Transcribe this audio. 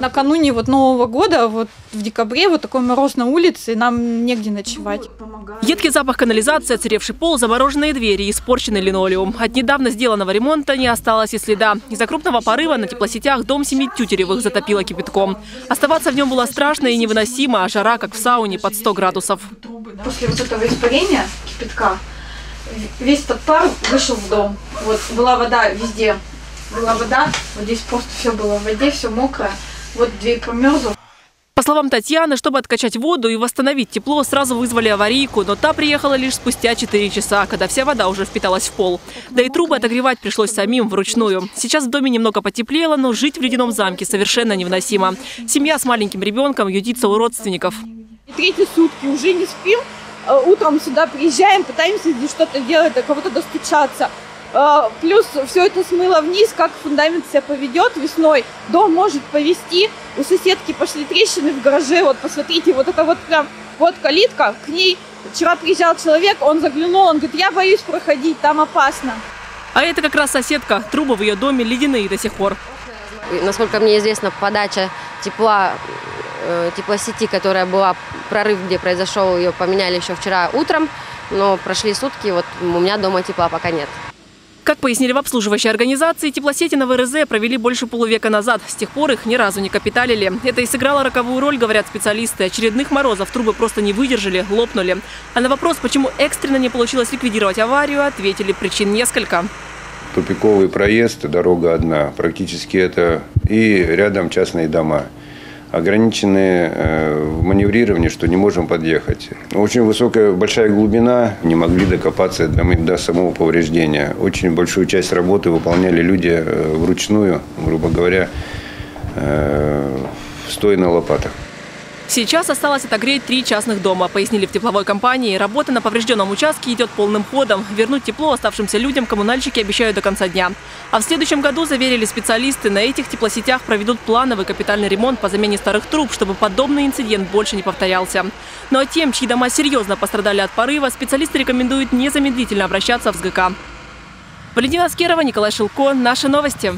Накануне вот Нового года, вот в декабре, вот такой мороз на улице, нам негде ночевать. Едкий запах канализации, оцаревший пол, замороженные двери и испорченный линолеум. От недавно сделанного ремонта не осталось и следа. Из-за крупного порыва на теплосетях дом семи Тютеревых затопило кипятком. Оставаться в нем было страшно и невыносимо, а жара, как в сауне, под 100 градусов. После вот этого испарения кипятка весь этот пар вышел в дом. Вот была вода везде. Была вода, вот здесь просто все было в воде, все мокрое. Вот дверь промерзла. По словам Татьяны, чтобы откачать воду и восстановить тепло, сразу вызвали аварийку, но та приехала лишь спустя 4 часа, когда вся вода уже впиталась в пол. Да и трубы отогревать пришлось самим вручную. Сейчас в доме немного потеплело, но жить в ледяном замке совершенно невыносимо. Семья с маленьким ребенком ютится у родственников. Третьи сутки уже не спим. Э, Утром сюда приезжаем, пытаемся здесь что-то делать, до кого-то достучаться. Э, Плюс все это смыло вниз, как фундамент себя поведет весной. Дом может повести. У соседки пошли трещины в гараже. Вот посмотрите, вот это вот прям, вот калитка. К ней вчера приезжал человек, он заглянул, он говорит, я боюсь проходить, там опасно. А это как раз соседка. Трубы в ее доме ледяные до сих пор. Насколько мне известно, подача тепла, э, теплосети, которая была, прорыв, где произошел, ее поменяли еще вчера утром, но прошли сутки, вот у меня дома тепла пока нет. Как пояснили в обслуживающей организации, теплосети на ВРЗ провели больше полувека назад. С тех пор их ни разу не капиталили. Это и сыграло роковую роль, говорят специалисты. Очередных морозов трубы просто не выдержали, лопнули. А на вопрос, почему экстренно не получилось ликвидировать аварию, ответили причин несколько. Тупиковый проезд, дорога одна. Практически это и рядом частные дома. Ограничены э, в маневрировании, что не можем подъехать. Очень высокая, большая глубина, не могли докопаться до, до самого повреждения. Очень большую часть работы выполняли люди э, вручную, грубо говоря, э, стоя на лопатах. Сейчас осталось отогреть три частных дома, пояснили в тепловой компании. Работа на поврежденном участке идет полным ходом. Вернуть тепло оставшимся людям коммунальщики обещают до конца дня. А в следующем году, заверили специалисты, на этих теплосетях проведут плановый капитальный ремонт по замене старых труб, чтобы подобный инцидент больше не повторялся. Ну а тем, чьи дома серьезно пострадали от порыва, специалисты рекомендуют незамедлительно обращаться в СГК. Валентина Аскерова, Николай Шилко. Наши новости.